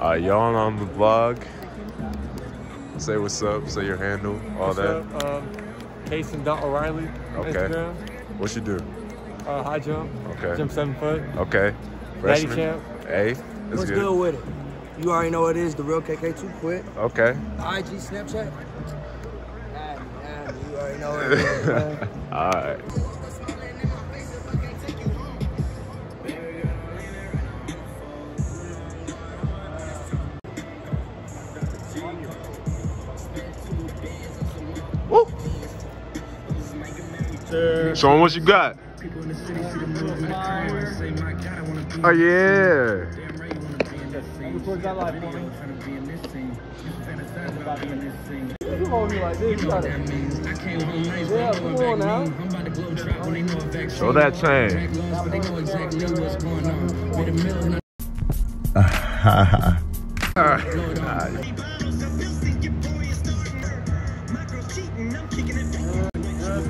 Uh, y'all on the vlog. Say what's up. Say your handle. All What's that. up? Um, Kason Dot O'Reilly. Okay. Instagram. What you do? Uh, high jump. Okay. Jump seven foot. Okay. Daddy Freshman. champ. Hey. That's What's good. good with it? You already know what it is, the real KK2 quit. Okay. IG, Snapchat. You already know what it is, man. All right. Show 'em what you got. Oh yeah. Record that live for me. You hold me like this. You gotta. Yeah, come on now. Show that chain. Point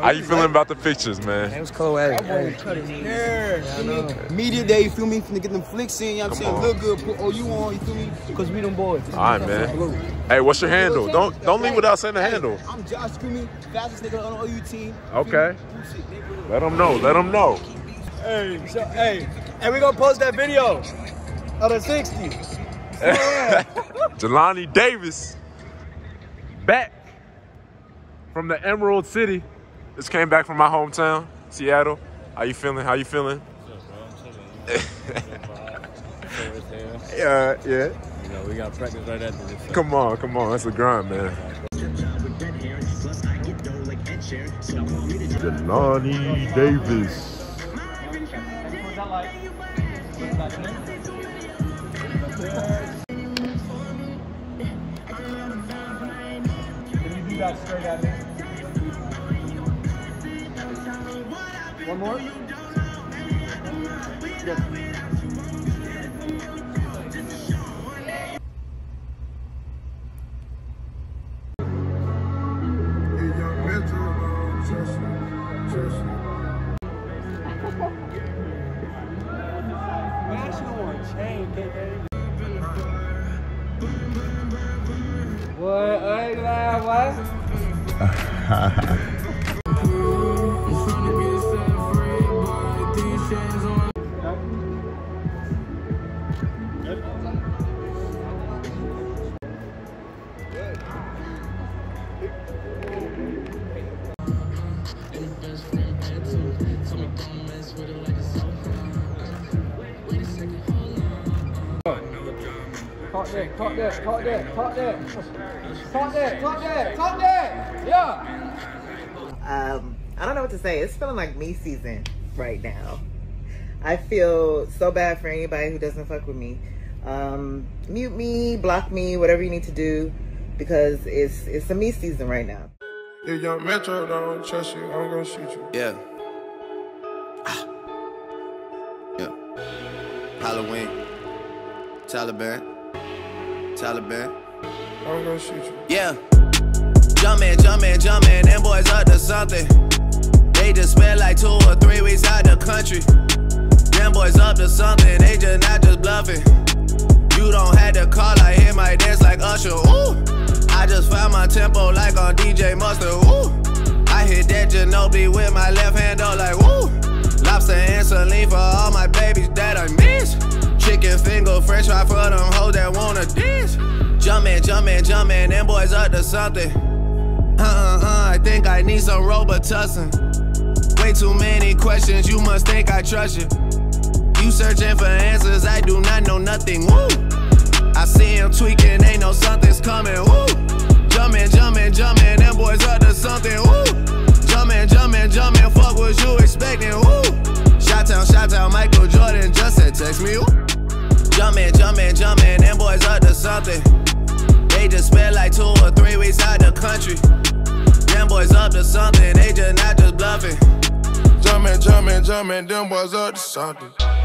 How you feeling about the pictures, man? It was cool, hey. Media day, you feel me? Finna get them flicks in, you know what I'm saying? on. Look good, put oh you on, you feel me? Cause we them boys. All right, man. Hey, what's your handle? Don't don't leave without saying the handle. I'm Josh, feel me? Fastest nigga on the OU team. Okay. Let them know. Let them know. Hey, so, hey, and we gonna post that video of the 60. Jelani Davis back from the Emerald City. Just came back from my hometown, Seattle. How you feeling? How you feeling? yeah, yeah. You know, we got practice right after this. Come on, come on. That's a grind, man. Jelani Davis. Can you do that straight at me? One more? Good. What? Hey, what? Yeah. Um, I don't know what to say. It's feeling like me season right now. I feel so bad for anybody who doesn't fuck with me. Um, mute me, block me, whatever you need to do, because it's it's a me season right now. If young Metro don't trust you, I'm gonna shoot you. Yeah. Ah. Yeah. Halloween. Taliban. Taliban. I'm gonna shoot you. Yeah. Jumpin', jumpin', jumpin', them boys up to something. They just spent like two or three weeks out the country. Them boys up to something, they just not just bluffing. You don't have to call, I hear my dance like Usher. Ooh. I just found my tempo like on DJ Mustard. Ooh. I hit that Ginobili with my left hand, though, like woo. Lobster and saline for all my babies that I miss. Chicken finger, french fry for them hoes that wanna. Jumpin', jumpin', jumpin', them boys up to something. Uh uh uh, I think I need some Robitussin. Way too many questions, you must think I trust you. You searching for answers, I do not know nothing. Woo! I see him tweaking, ain't no something's coming. Woo! Jumpin', jumpin', jumpin', them boys up to something. Woo! Jumpin', jumpin', jumpin', fuck what you expecting. Woo! Shot town, shot town, Michael Jordan just said text me. Woo! Jumpin', jumpin', jumpin', them boys up to something. They just spent like two or three weeks out the country. Them boys up to something, they just not just bluffing. Jumpin', jumpin', jumpin', them boys up to something.